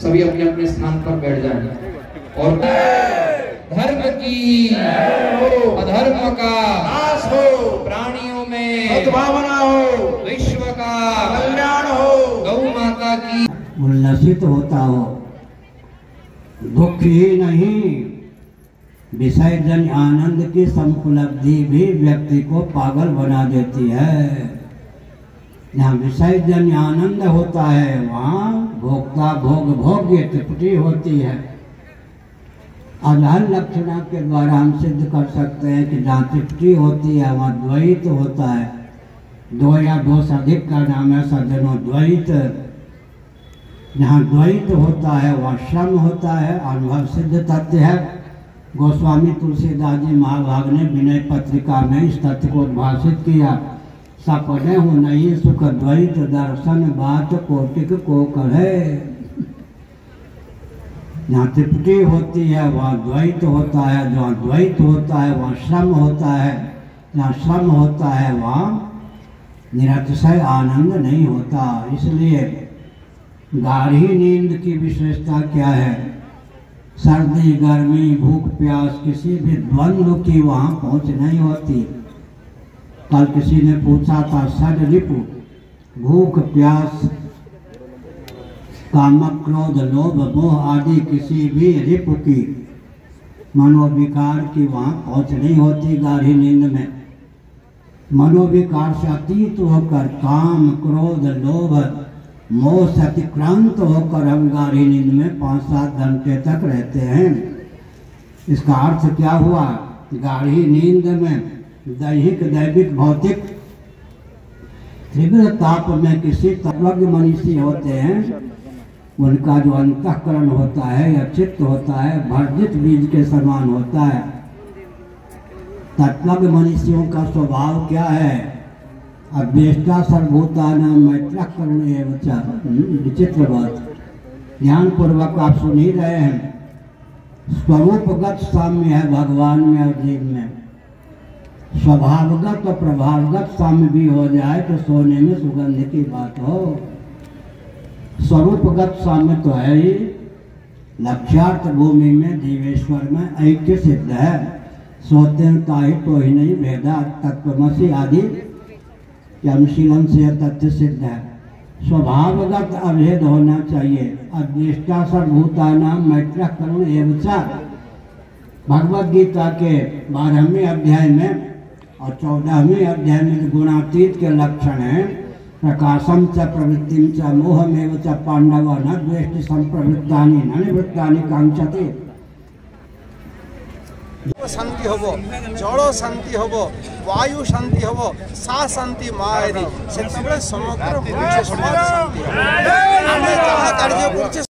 सभी अपने अपने स्थान पर बैठ जाएँ। और धर्म की अधर्म का। नाश हो प्राणियों में। सद्भावना हो। विश्व का। कल्याण हो। गौ माता की। उल्लसित होता हो। दुख ही नहीं विसर्जन आनंद की संपलब्धि भी व्यक्ति को पागल बना देती है। जहाँ विसर्जन आनंद होता है वहाँ भोक्ता भोग भोग्य तृप्ति होती है। आधार लक्षणा के द्वारा हम सिद्ध कर सकते हैं कि जहाँ तृप्ति होती है, वहाँ द्वैत होता है। दो या दो से अधिक का नाम है, सज्जनों द्वैत। जहाँ द्वैत होता है, वह श्रम होता है, अनुभव सिद्ध तथ्य है। गोस्वामी तुलसीदास जी महाभाग ने विनय पत्रिका में इस तथ्य को उद्भाषित किया, सपने हो नहीं, सुख द्वैत दर्शन बात कोटिक को कहे। जहाँ तृप्ति होती है, वहाँ द्वैत होता है, जहाँ द्वैत होता है, वहाँ श्रम होता है। जहाँ श्रम होता है, वहाँ निरतिशय आनंद नहीं होता। इसलिए गाढ़ी नींद की विशेषता क्या है? सर्दी, गर्मी, भूख, प्यास, किसी भी द्वंद्व की वहाँ पहुँच नहीं होती। कल किसी ने पूछा था सड रिपु, भूख, प्यास काम क्रोध लोभ मोह आदि किसी भी रिपु की मनोविकार की वहाँ पहुँच नहीं होती गाढ़ी नींद में। मनोविकार से अतीत होकर काम क्रोध लोभ मोह से अतिक्रांत होकर हम गाढ़ी नींद में पाँच सात घंटे तक रहते हैं। इसका अर्थ क्या हुआ? गाढ़ी नींद में दैहिक, दैविक, भौतिक, तीव्र ताप में किसी तत्वज्ञ मनीषी होते हैं। उनका जो अंतकरण होता है या चित्त होता है भर्जित बीज के समान होता है। तत्वज्ञ मनुष्यों का स्वभाव क्या है? अभ्यष्टा सर्वभूता नाम मैत्र। हम्म, विचित्र बात। ध्यान पूर्वक आप सुन ही रहे हैं। स्वरूपगत साम्य है भगवान में और जीव में। स्वभावगत और प्रभावगत साम्य भी हो जाए तो सोने में सुगंध की बात हो। स्वरूपगत तो है ही लक्ष्यार्थ भूमि में जीवेश्वर में ऐक्य सिद्ध है। सोते ही तो ही नहीं भेदा तत्वमसी आदि कि अनुशीलन से तथ्य सिद्ध है। स्वभावगत अभेद होना चाहिए। अदृष्टा सर्वभूता नाम मैत्र करुण एवं। भगवद गीता के बारहवें अध्याय में और चौदहवें अध्याय में गुणातीत के लक्षण हैं प्रकाशम च प्रवृत्ति च मोहमेव च पांडव न द्वेष्ट संप्रवृत्ता न निवृत्ता कांक्षते शांति हम जल शांति हम वायु शांति हम सा शांति माँ से समग्र समाज शांति